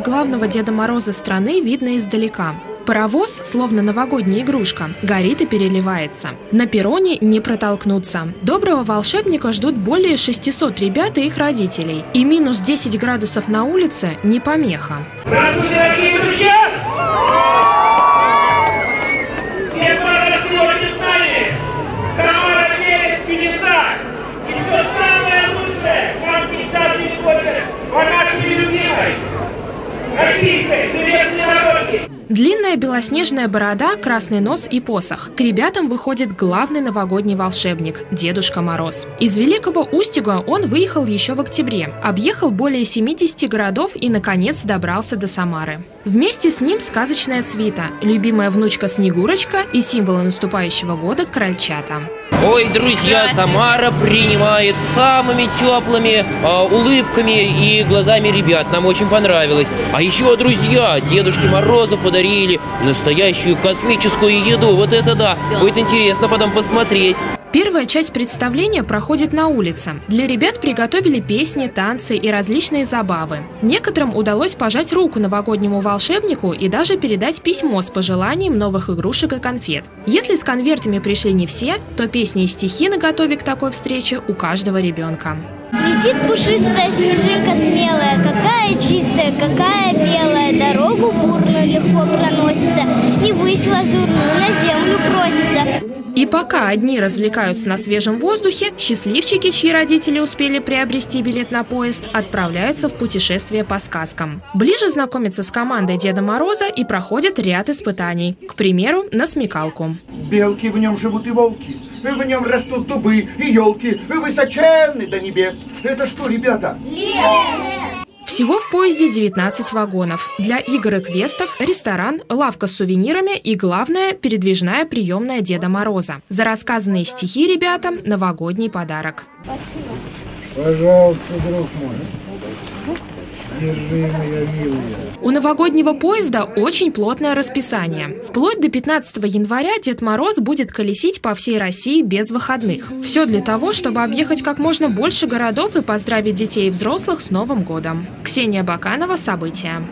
главного Деда Мороза страны видно издалека. Паровоз, словно новогодняя игрушка, горит и переливается. На перроне не протолкнуться. Доброго волшебника ждут более 600 ребят и их родителей. И минус 10 градусов на улице не помеха. Здравствуйте, дорогие друзья! Длинная белоснежная борода, красный нос и посох. К ребятам выходит главный новогодний волшебник – Дедушка Мороз. Из Великого Устюга он выехал еще в октябре, объехал более 70 городов и, наконец, добрался до Самары. Вместе с ним сказочная свита, любимая внучка Снегурочка и символы наступающего года – крольчата. Ой, друзья, Самара принимает самыми теплыми э, улыбками и глазами ребят. Нам очень понравилось. А еще, друзья, Дедушке Морозу подарили настоящую космическую еду. Вот это да. Будет интересно потом посмотреть. Первая часть представления проходит на улице. Для ребят приготовили песни, танцы и различные забавы. Некоторым удалось пожать руку новогоднему волшебнику и даже передать письмо с пожеланием новых игрушек и конфет. Если с конвертами пришли не все, то песни и стихи на готове к такой встрече у каждого ребенка. Летит пушистая снежинка смелая, легко проносится, и высь лазурную на землю просится. И пока одни развлекаются на свежем воздухе, счастливчики, чьи родители успели приобрести билет на поезд, отправляются в путешествие по сказкам. Ближе знакомятся с командой Деда Мороза и проходят ряд испытаний. К примеру, на смекалку. Белки в нем живут и волки. В нем растут дубы и елки, высоченны до небес. Это что, ребята? Всего в поезде 19 вагонов. Для игр и квестов – ресторан, лавка с сувенирами и, главное, передвижная приемная Деда Мороза. За рассказанные стихи ребятам – новогодний подарок. Пожалуйста, друг мой. У новогоднего поезда очень плотное расписание. Вплоть до 15 января Дед Мороз будет колесить по всей России без выходных. Все для того, чтобы объехать как можно больше городов и поздравить детей и взрослых с Новым годом. Ксения Баканова, События.